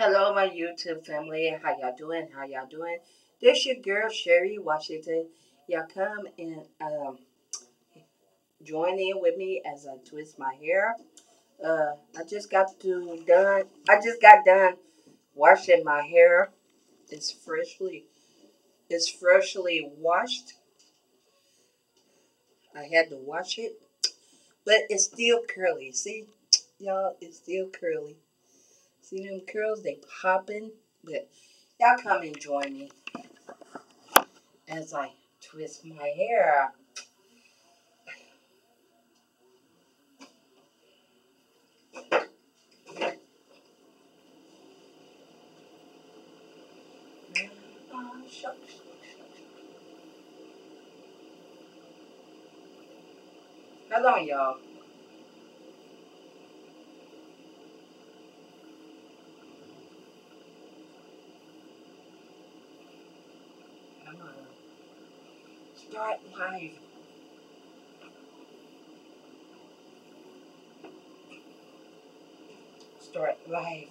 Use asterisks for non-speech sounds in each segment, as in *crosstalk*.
Hello, my YouTube family. How y'all doing? How y'all doing? This your girl Cherrie Washington. Y'all come and um, join in with me as I twist my hair. Uh, I just got to done. I just got done washing my hair. It's freshly, it's freshly washed. I had to wash it, but it's still curly. See, y'all, it's still curly. See them curls? They popping. But y'all come and join me as I twist my hair. Hello, y'all. Start live. Start live.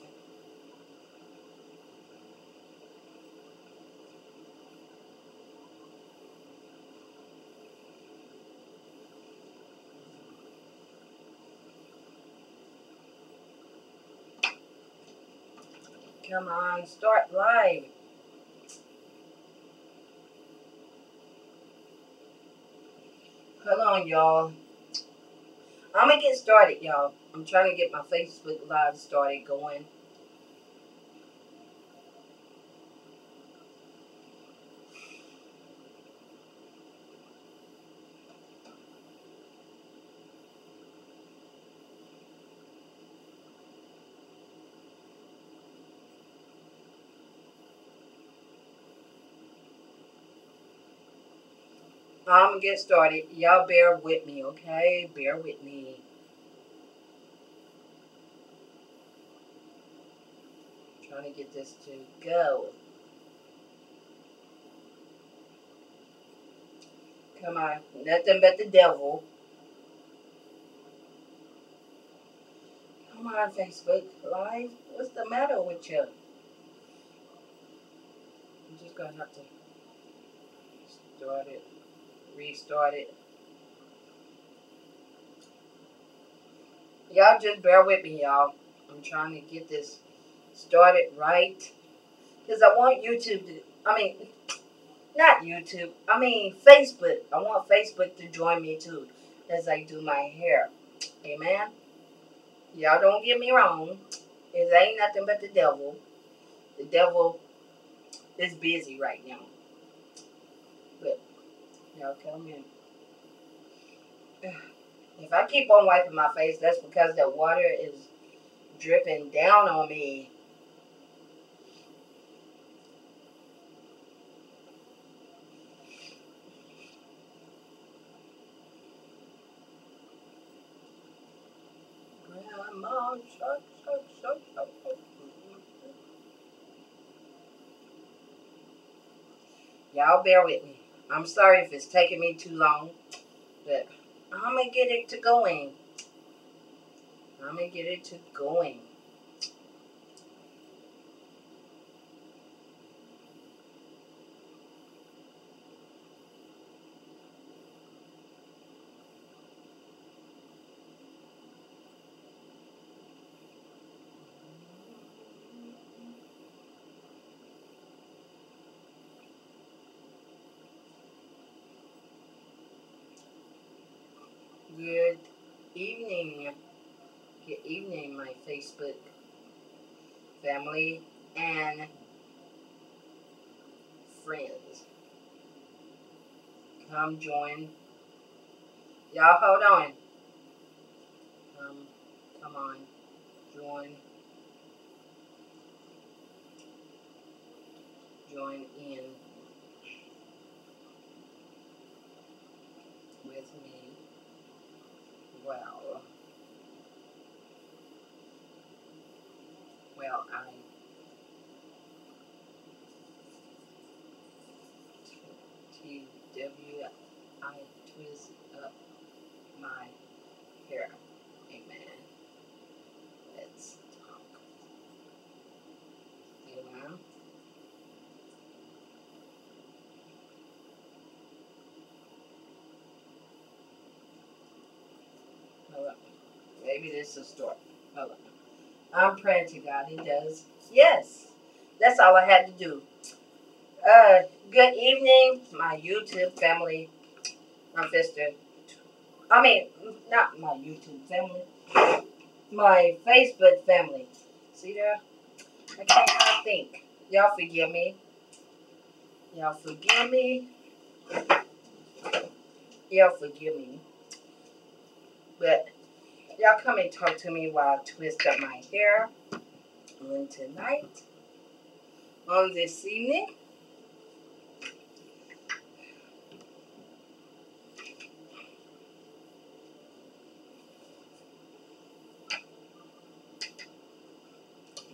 Come on, start live. Hold on, y'all. I'm gonna get started, y'all. I'm trying to get my Facebook Live started going. I'm gonna get started. Y'all bear with me, okay? Bear with me. Trying to get this to go. Come on, nothing but the devil. Come on, Facebook Live. What's the matter with you? I'm just gonna have to start it restart it. Y'all just bear with me, y'all. I'm trying to get this started right. Because I want YouTube to, I mean, not YouTube, I mean Facebook. I want Facebook to join me too as I do my hair. Amen? Y'all don't get me wrong. It ain't nothing but the devil. The devil is busy right now. Y'all come in. *sighs* If I keep on wiping my face, that's because the water is dripping down on me. Grandma, Y'all bear with me. I'm sorry if it's taking me too long, but I'm going to get it to going. I'm going to get it to going. Good evening. Good evening, my Facebook family and friends. Come join. Y'all hold on. Come, come on. Join. Join in with me well. Well, I T W I twist up my hair. Amen. Let's talk. Hold. Maybe this is a start. Hold. I'm praying to God. He does. Yes. That's all I had to do. Uh, good evening, my YouTube family. My sister. I mean, not my YouTube family. My Facebook family. See there? I can't I think. Y'all forgive me. Y'all forgive me. Y'all forgive me. But y'all come and talk to me while I twist up my hair on tonight, on this evening.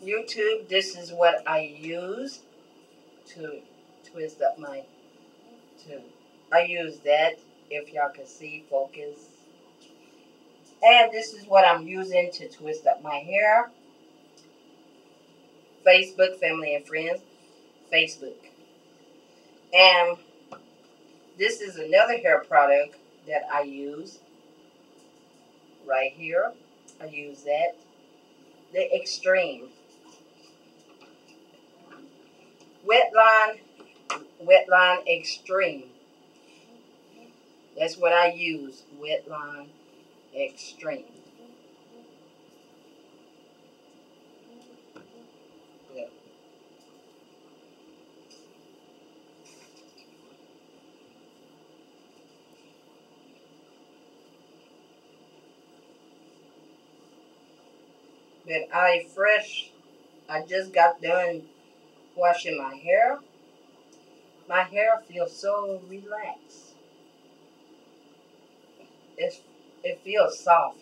YouTube, this is what I use to twist up my, to, I use that, if y'all can see, focus. And this is what I'm using to twist up my hair. Facebook, family and friends, Facebook. And this is another hair product that I use right here. I use that. The Extreme. Wetline, Wetline Extreme. That's what I use, Wetline Extreme. Yeah. But I fresh, I just got done washing my hair. My hair feels so relaxed. It's, it feels soft.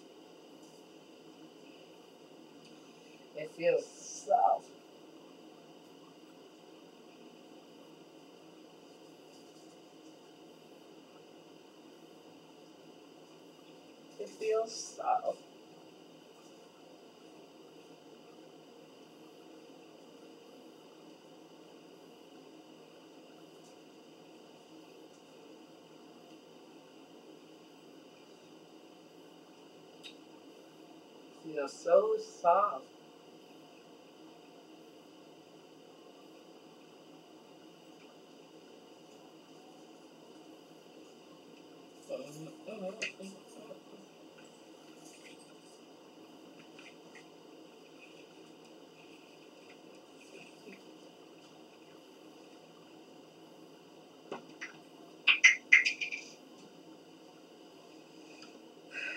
It feels soft. It feels soft. Feels so soft.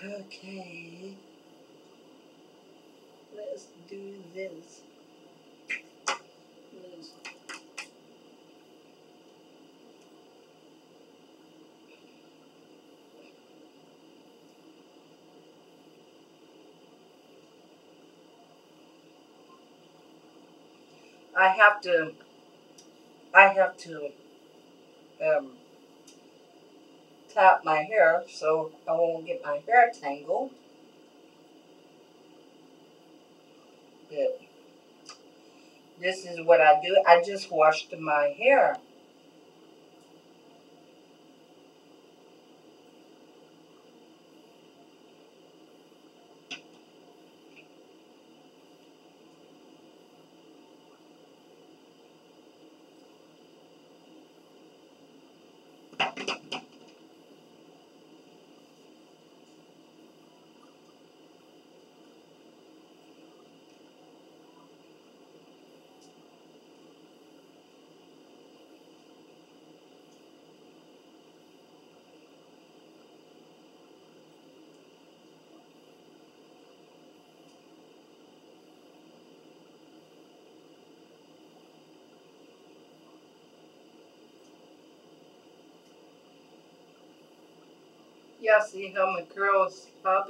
Okay. Let's do this. I have to I have to um tap my hair so I won't get my hair tangled. But this is what I do. I just washed my hair. Y'all see how my curls pop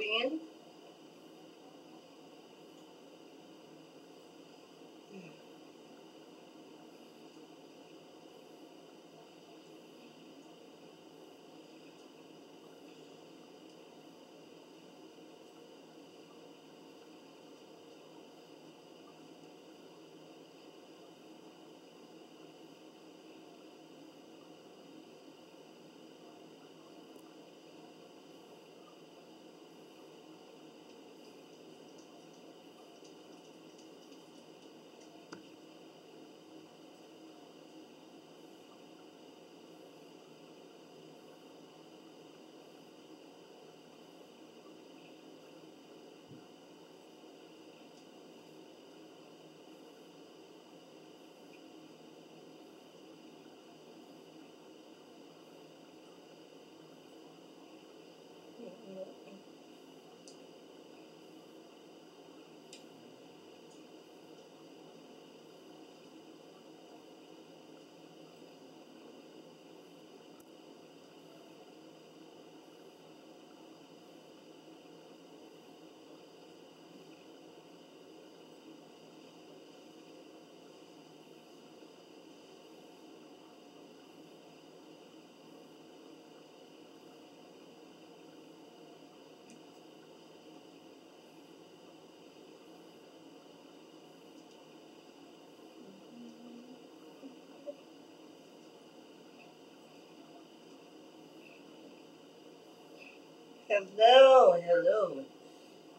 Hello, hello.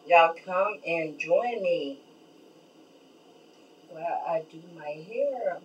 Y'all come and join me while I do my hair.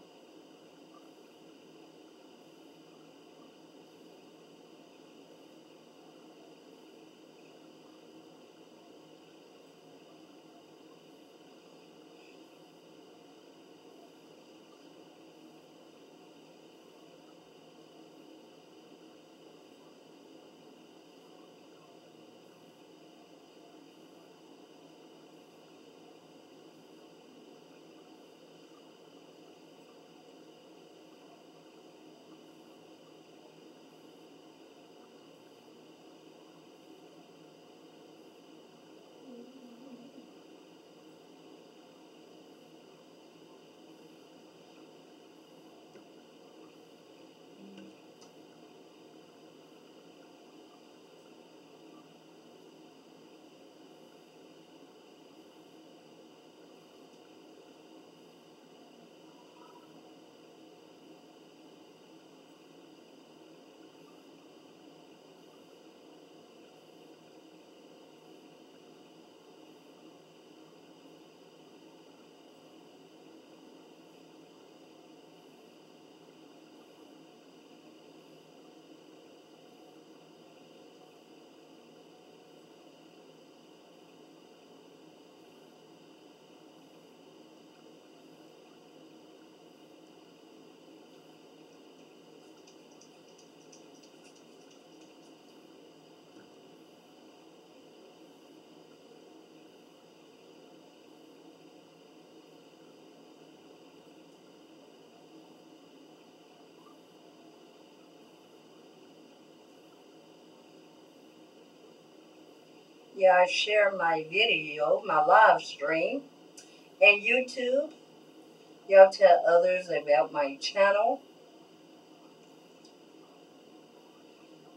Yeah, I share my video, my live stream, and YouTube. Y'all tell others about my channel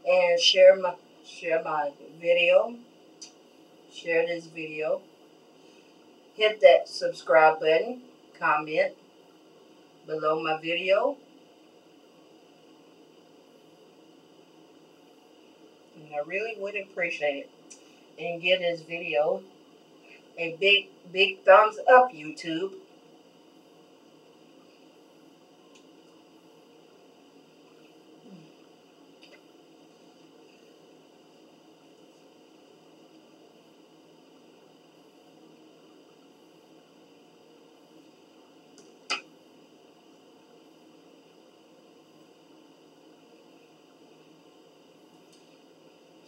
and share my share my video. Share this video. Hit that subscribe button. Comment below my video. And I really would appreciate it. And give this video a big, big thumbs up, YouTube.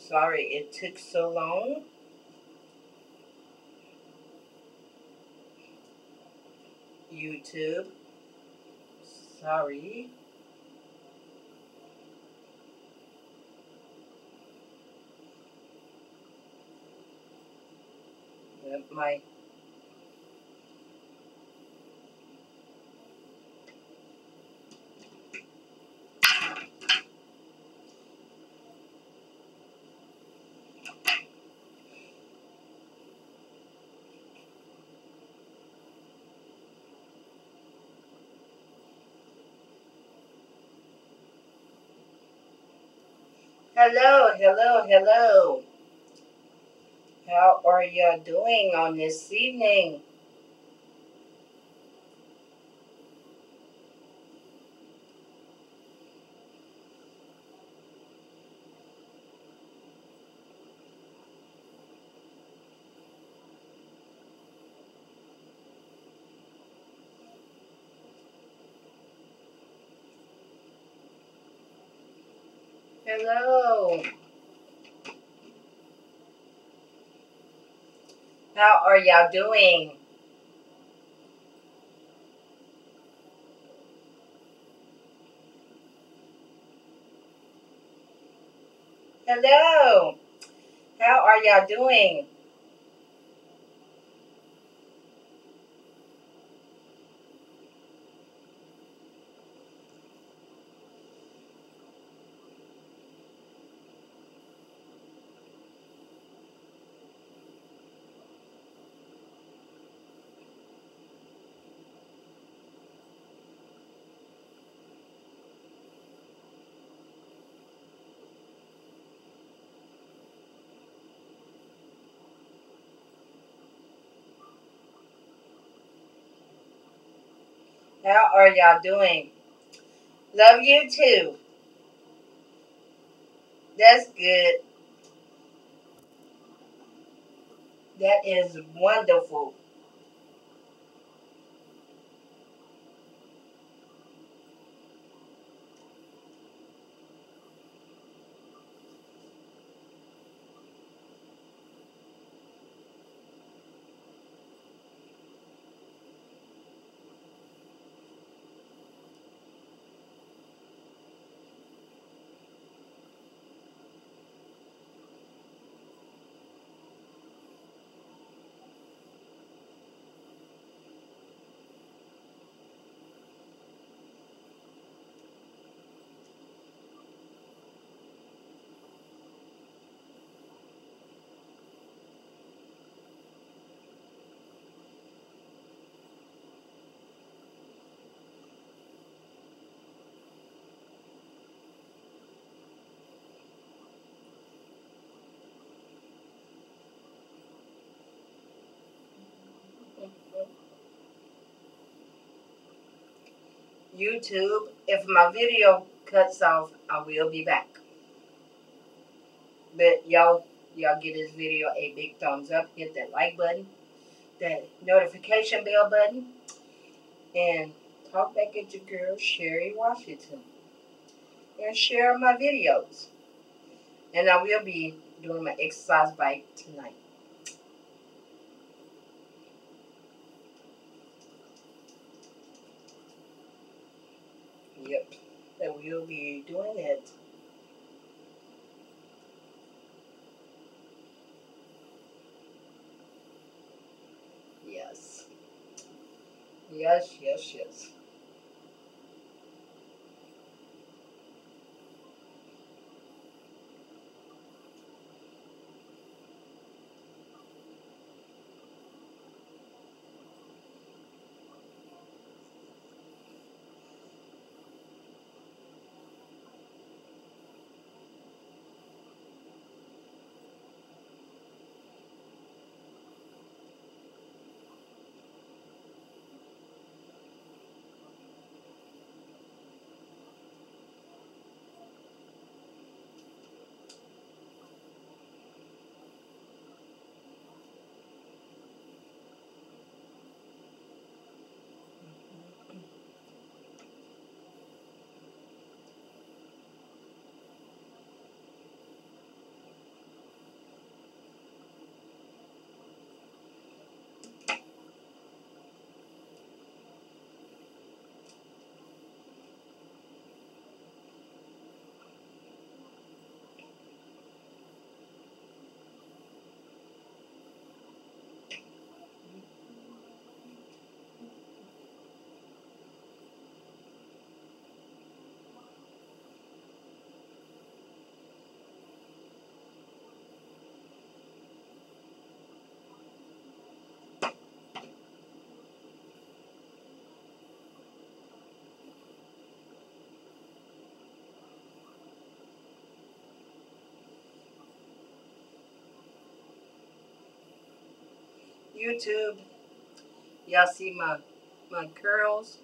Sorry it took so long. YouTube. Sorry. My Hello, hello, hello. How are you doing on this evening? Hello. How are y'all doing? Hello. How are y'all doing? How are y'all doing? Love you too. That's good. That is wonderful. YouTube, if my video cuts off, I will be back. But y'all, y'all give this video a big thumbs up. Hit that like button, that notification bell button, and talk back at your girl Cherrie Washington. And share my videos. And I will be doing my exercise bike tonight. Yep, that we'll be doing it. Yes. Yes, yes, yes. YouTube, y'all see my my curls.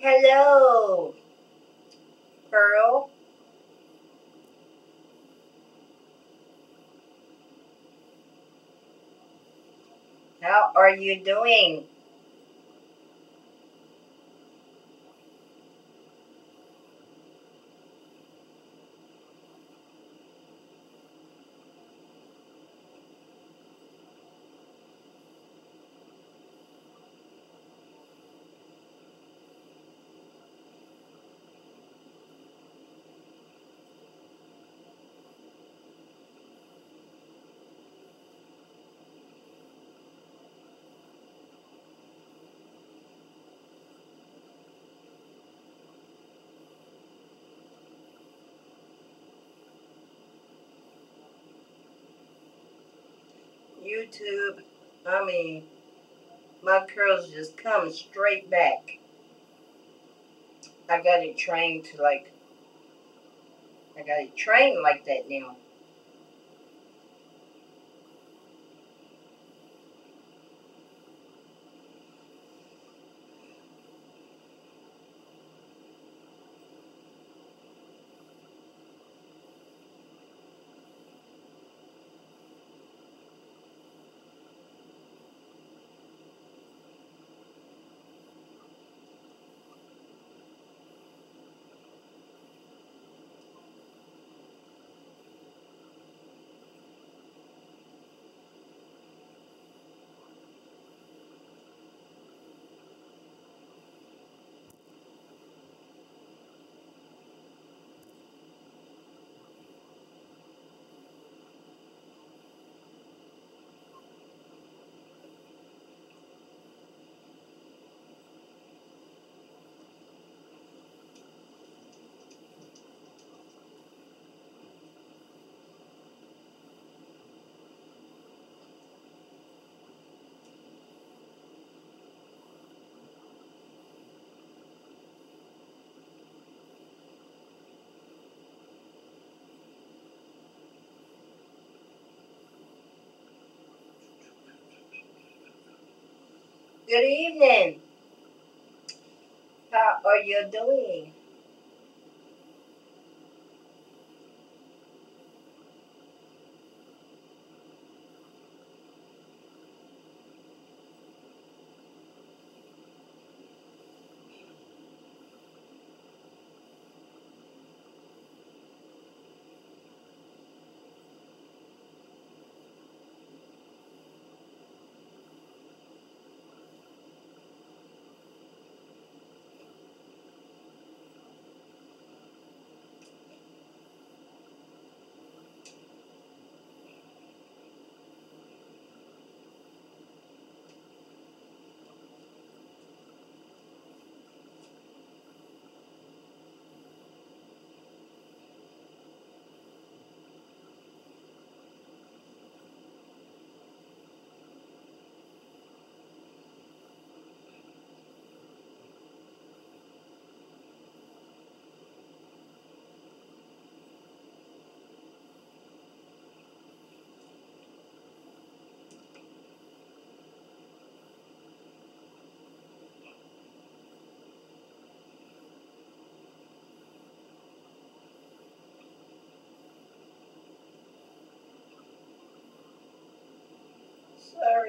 Hello, Pearl. How are you doing? YouTube, I mean, my curls just come straight back. I got it trained to like, I got it trained like that now. Good evening. How are you doing?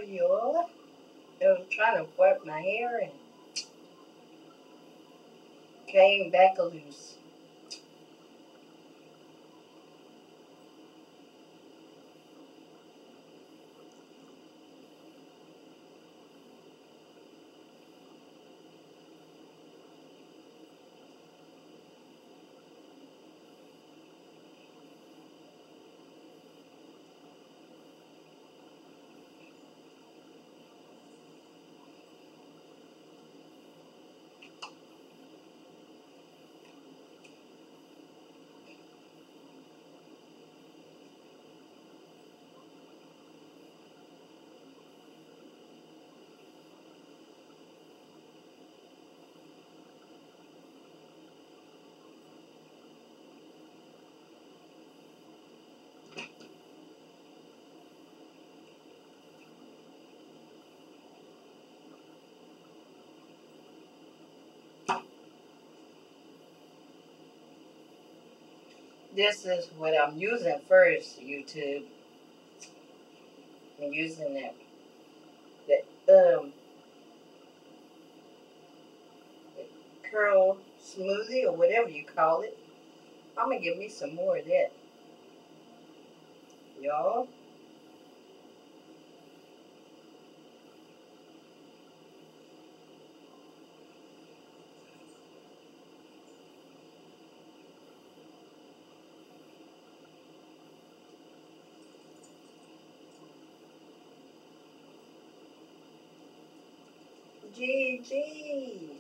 Sorry, y'all. I was trying to part my hair and came back loose. This is what I'm using first, YouTube. I'm using that the um the curl smoothie or whatever you call it. I'm gonna give me some more of that. Y'all. Gee.